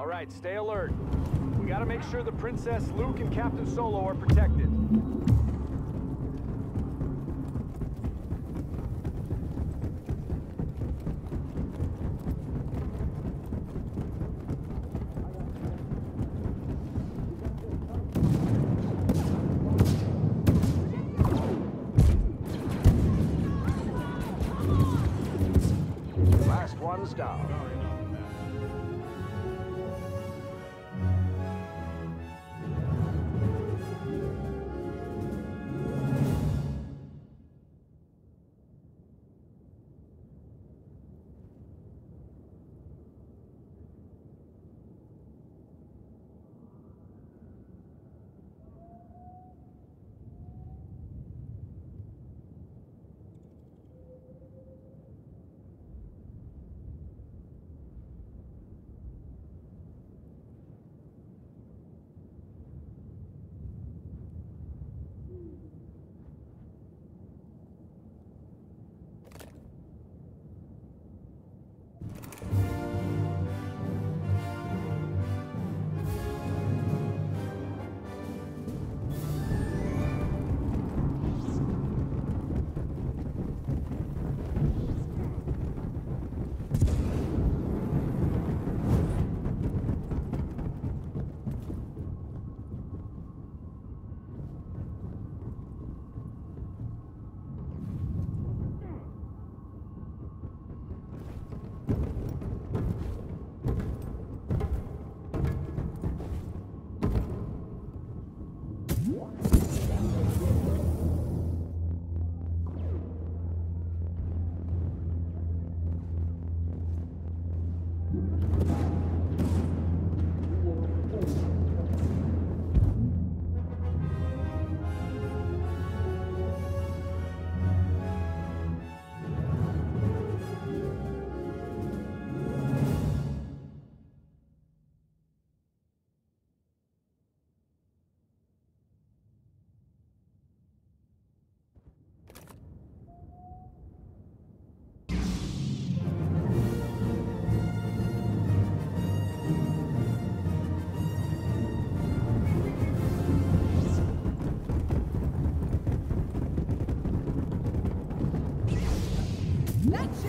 All right, stay alert. We gotta make sure the Princess, Luke, and Captain Solo are protected. Last one's down. Let's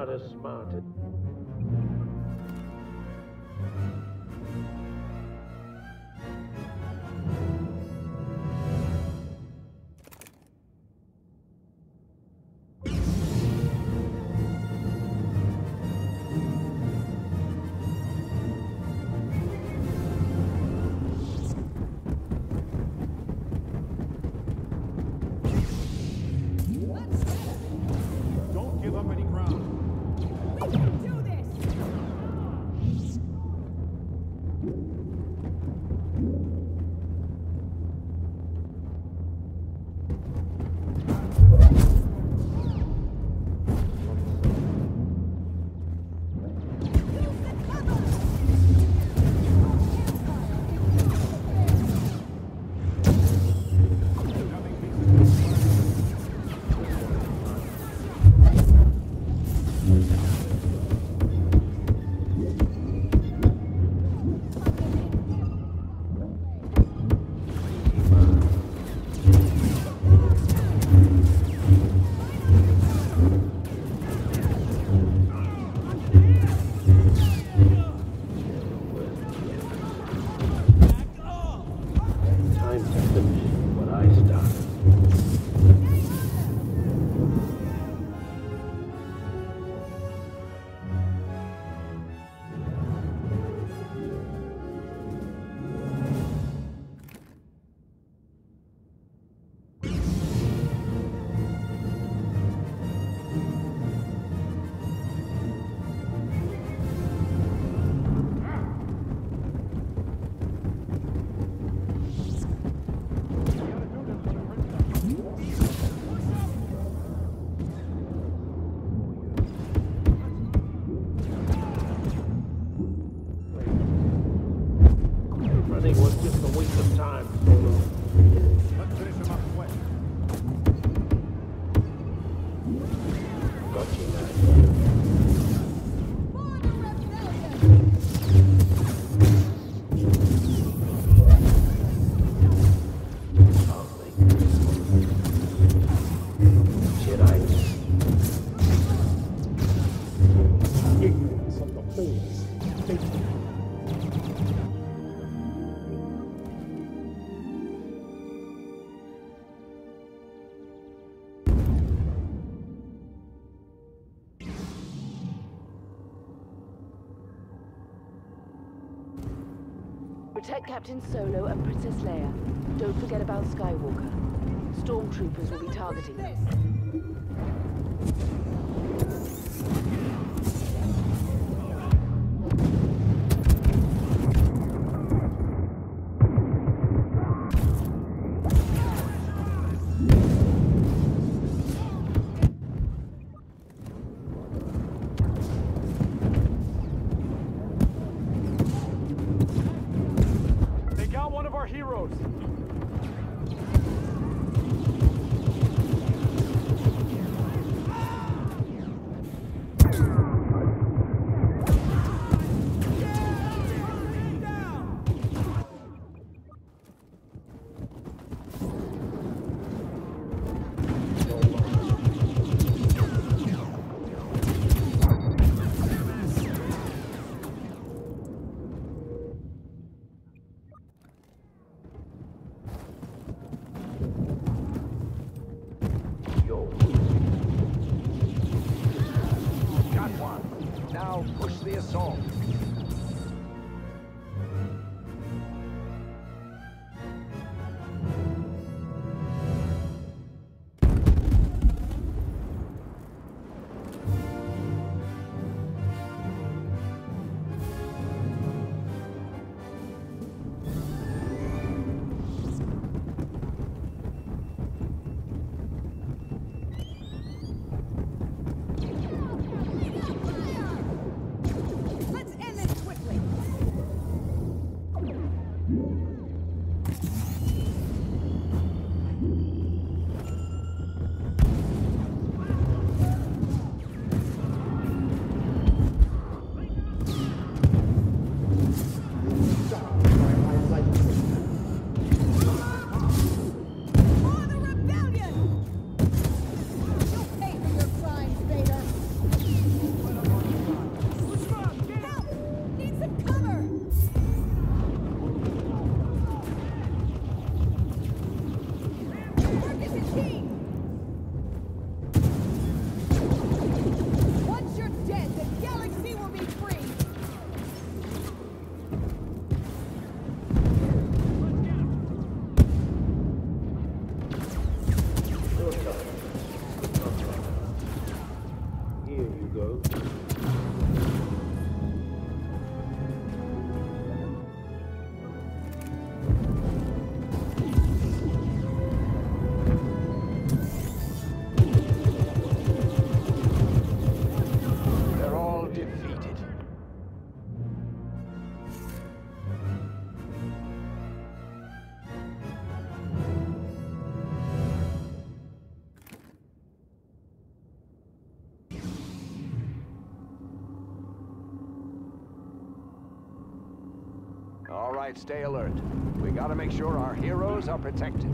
not as smart. Protect Captain Solo and Princess Leia. Don't forget about Skywalker. Stormtroopers will be targeting us. now push the assault. right, stay alert. We gotta make sure our heroes are protected.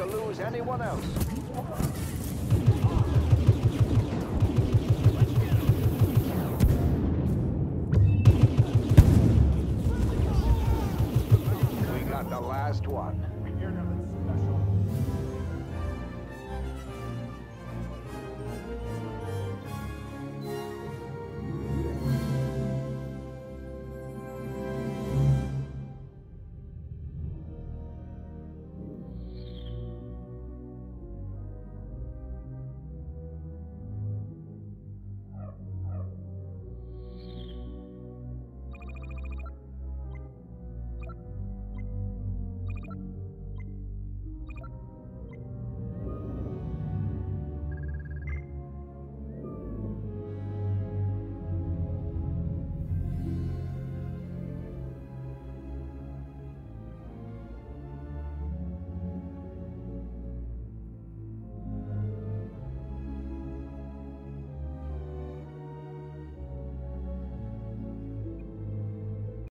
to lose anyone else.